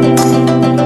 Música